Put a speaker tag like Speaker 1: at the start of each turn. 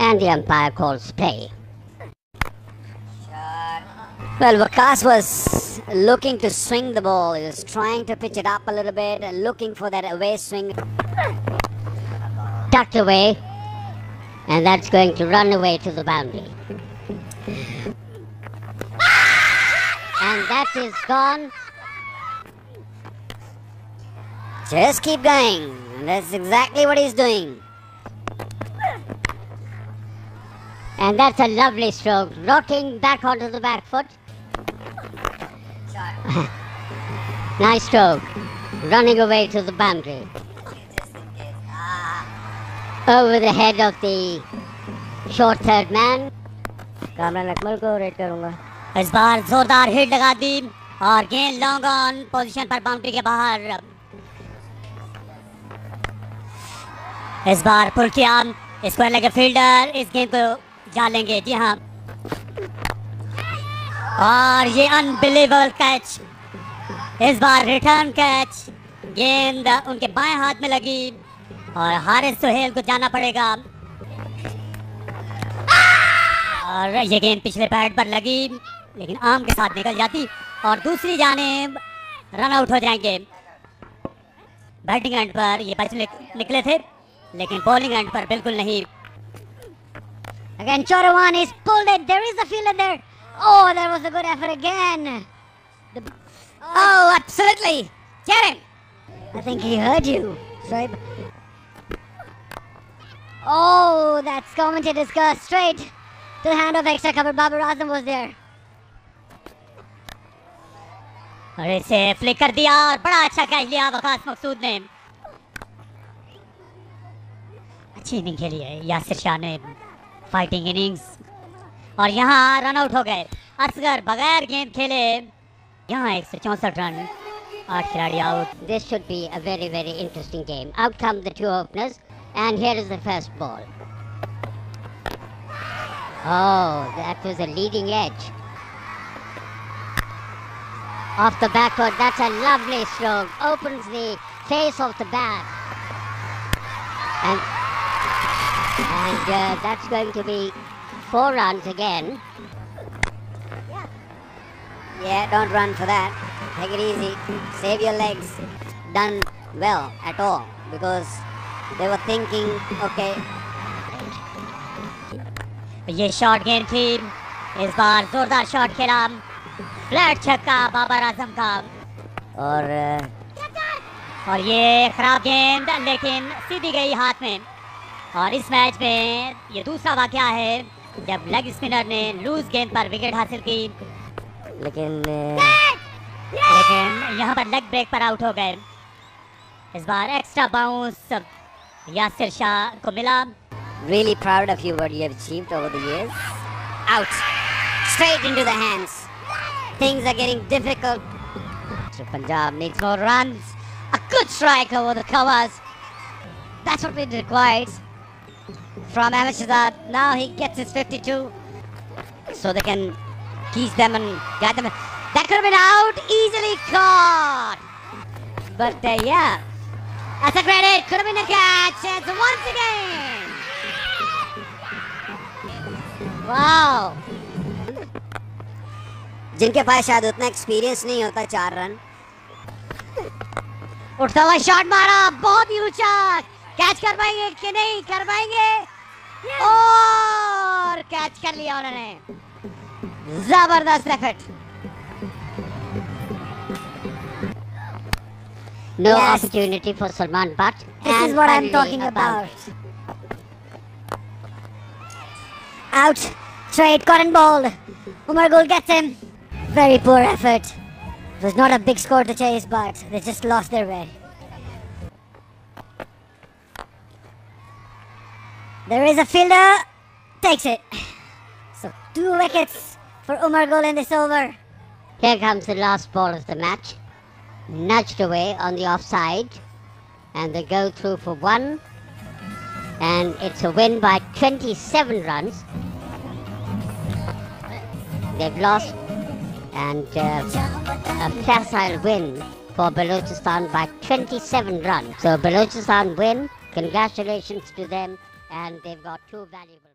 Speaker 1: and the umpire calls play. Well, Waqas was looking to swing the ball. He was trying to pitch it up a little bit and looking for that away swing. Tucked away, and that's going to run away to the boundary. And that is gone. Just keep going. And That's exactly what he's doing. And that's a lovely stroke, rocking back onto the back foot. nice stroke, running away to the boundary. Over the head of the short third man. Kamran Akmal को red करूंगा
Speaker 2: इस बार जोरदार hit लगा दी और गेंद long on position पर boundary के बाहर इस बार पुल किया स्क्वायर लगे फील्डर इस गेंद को जा लेंगे जी हाँ। और ये अनबिलीवेबल कैच इस बार रिटर्न कैच गेंद उनके बाएँ हाथ में लगी और हारिस सुहेल को जाना पड़ेगा। और ये गेंद पिछले पैड पर लगी, लेकिन आम के साथ निकल जाती और दूसरी जानेब रन आउट हो जाएँगे। बैटिंग एंड पर ये बच निकले थे, लेकिन बॉलिंग एंड पर बिल्कुल नहीं।
Speaker 1: Again, Chorawan is pulled it. There is a fielder there. Oh, that was a good effort again. The,
Speaker 2: oh, absolutely. Get him.
Speaker 1: I think he heard you, Shoaib. Oh, that's commentator's curse straight to the hand of extra cover. Babar Azam was there.
Speaker 2: और इसे flick कर दिया और बड़ा अच्छा catch लिया वकास मकसूद ने अच्छी इनिंग खेली है यासिर शाह ने फाइटिंग इनिंग्स और यहाँ रन आउट हो गए असगर बगैर गेंद खेले यहाँ एक सौ चौंसठ रन आठ खिलाड़ी out
Speaker 1: This should be a very, very interesting game. Out come the two openers, and here is the first ball. Oh, that was a leading edge. Off the backcourt, that's a lovely stroke. Opens the face of the bat. And, and uh, that's going to be four runs again. Yeah, don't run for that. Take it easy. Save your legs. Done well at all because they were thinking, okay,
Speaker 2: ये shot गेंद थी इस बार जोरदार shot खेला flat छक्का बाबर आजम का
Speaker 1: और
Speaker 2: और ये खराब गेंद लेकिन सीधी गई हाथ में और इस मैच में ये दूसरा वाकया है जब लेग स्पिनर ने लूज गेंद पर विकेट हासिल की
Speaker 1: लेकिन
Speaker 2: लेकिन यहाँ पर लेग ब्रेक पर आउट हो गए इस बार एक्स्ट्रा बाउंस यासिर शाह को मिला
Speaker 1: really proud of you what you have achieved over the years. Out. Straight into the hands. Things are getting difficult.
Speaker 2: So Punjab needs more runs. A good strike over the covers. That's what we required from Ahmed Shahzad. Now he gets his 52. So they can tease them and guide them. That could have been out. Easily caught. But uh, yeah. That's a great hit. Could have been a catch. And once again. Wow.
Speaker 1: जिनके पास शायद उतना experience नहीं होता चार run
Speaker 2: उठता हुआ shot मारा बहुत ही ऊँचा कैच कर पाएँगे कि नहीं कर पाएँगे और कैच कर लिया उन्होंने जबरदस्त effort
Speaker 1: No
Speaker 2: yes.
Speaker 1: opportunity for Salman but
Speaker 2: This is what I'm talking about.
Speaker 1: about.
Speaker 2: Out. Straight caught and bowled. Umar Gul gets him. Very poor effort. It was not a big score to chase, but they just lost their way. There is a fielder. Takes it. So two wickets for Umar Gul in this over.
Speaker 1: Here comes the last ball of the match. Nudged away on the offside. And they go through for one. And it's a win by 27 runs. They've lost. And uh, a facile win for Balochistan by 27 runs. So Balochistan win. Congratulations to them. And they've got two valuable.